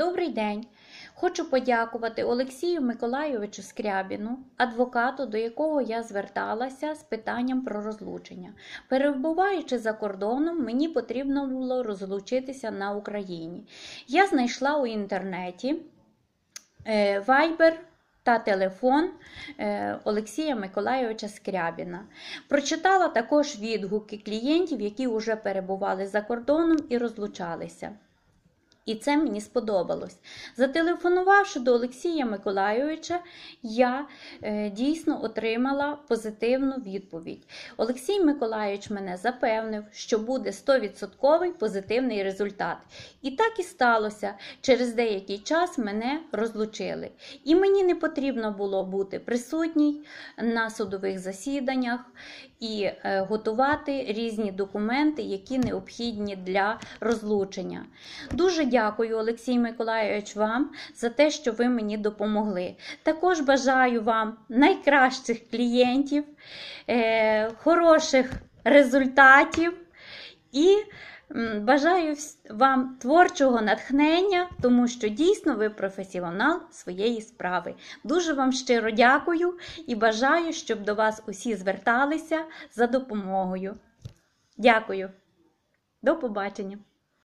Добрий день! Хочу подякувати Олексію Миколайовичу Скрябіну, адвокату, до якого я зверталася з питанням про розлучення. Перебуваючи за кордоном, мені потрібно було розлучитися на Україні. Я знайшла у інтернеті е, Viber та телефон е, Олексія Миколайовича Скрябіна. Прочитала також відгуки клієнтів, які вже перебували за кордоном і розлучалися. І це мені сподобалось. Зателефонувавши до Олексія Миколайовича, я е, дійсно отримала позитивну відповідь. Олексій Миколайович мене запевнив, що буде 100% позитивний результат. І так і сталося. Через деякий час мене розлучили. І мені не потрібно було бути присутній на судових засіданнях і е, готувати різні документи, які необхідні для розлучення. Дуже дякую, Олексій Миколайович, вам за те, що ви мені допомогли. Також бажаю вам найкращих клієнтів, е, хороших результатів і бажаю вам творчого натхнення, тому що дійсно ви професіонал своєї справи. Дуже вам щиро дякую і бажаю, щоб до вас усі зверталися за допомогою. Дякую. До побачення!